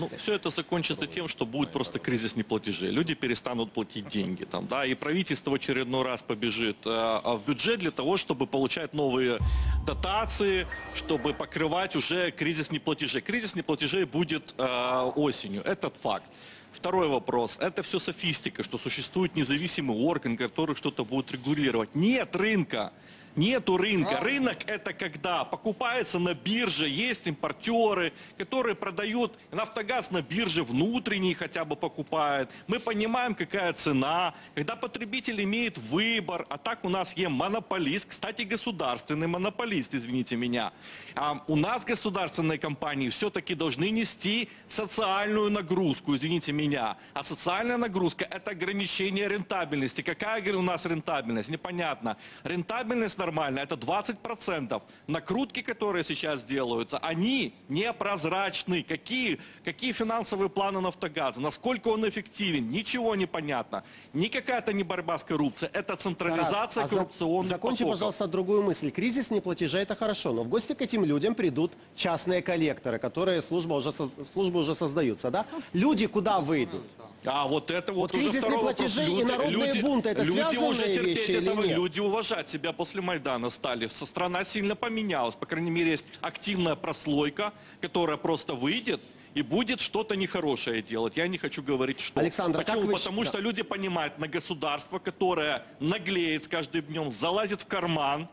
Ну, все это закончится тем, что будет просто кризис неплатежей. Люди перестанут платить деньги. Там, да, и правительство в очередной раз побежит э, а в бюджет для того, чтобы получать новые дотации, чтобы покрывать уже кризис неплатежей. Кризис неплатежей будет э, осенью. Этот факт. Второй вопрос. Это все софистика, что существует независимый орган, который что-то будет регулировать. Нет рынка. Нету рынка. Рынок это когда покупается на бирже, есть импортеры, которые продают, нафтогаз на бирже внутренний хотя бы покупает. Мы понимаем, какая цена, когда потребитель имеет выбор, а так у нас есть монополист, кстати, государственный монополист, извините меня. А у нас государственные компании все-таки должны нести социальную нагрузку, извините меня. А социальная нагрузка это ограничение рентабельности. Какая у нас рентабельность? Непонятно. Рентабельность нормальная, это 20%. Накрутки, которые сейчас делаются, они непрозрачны. Какие, какие финансовые планы Нафтогаза? Насколько он эффективен? Ничего не понятно. Никакая это не борьба с коррупцией, это централизация Тарас, а коррупционных Закончи, потоков. пожалуйста, другую мысль. Кризис неплатежа – это хорошо, но в гости к этим людям придут частные коллекторы, которые служба уже, службы уже создаются, да? Люди куда выйдут? А вот это вот, Вот уже второй вопрос. неплатежей и Люди, народные люди, бунты, это люди уже терпеть вещи этого, люди уважать себя после Майдана стали. Со страна сильно поменялась. По крайней мере, есть активная прослойка, которая просто выйдет и будет что-то нехорошее делать. Я не хочу говорить, что. Александр, а как Почему? вы Потому что люди понимают, на государство, которое наглеет с каждым днем, залазит в карман,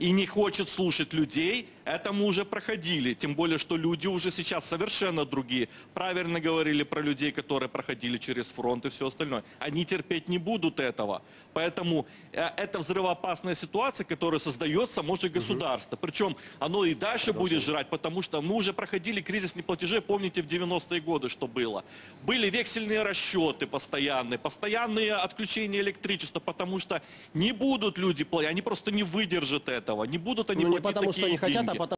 и не хочет слушать людей, это мы уже проходили. Тем более, что люди уже сейчас совершенно другие. Правильно говорили про людей, которые проходили через фронт и все остальное. Они терпеть не будут этого. Поэтому э, это взрывоопасная ситуация, которая создает само же государство. Причем оно и дальше будет жрать, потому что мы уже проходили кризис неплатежей, помните, в 90-е годы, что было. Были вексельные расчеты постоянные, постоянные отключения электричества, потому что не будут люди платить, они просто не выдержат этого, не будут они Ну, не платить потому, что такие не хотят, а деньги.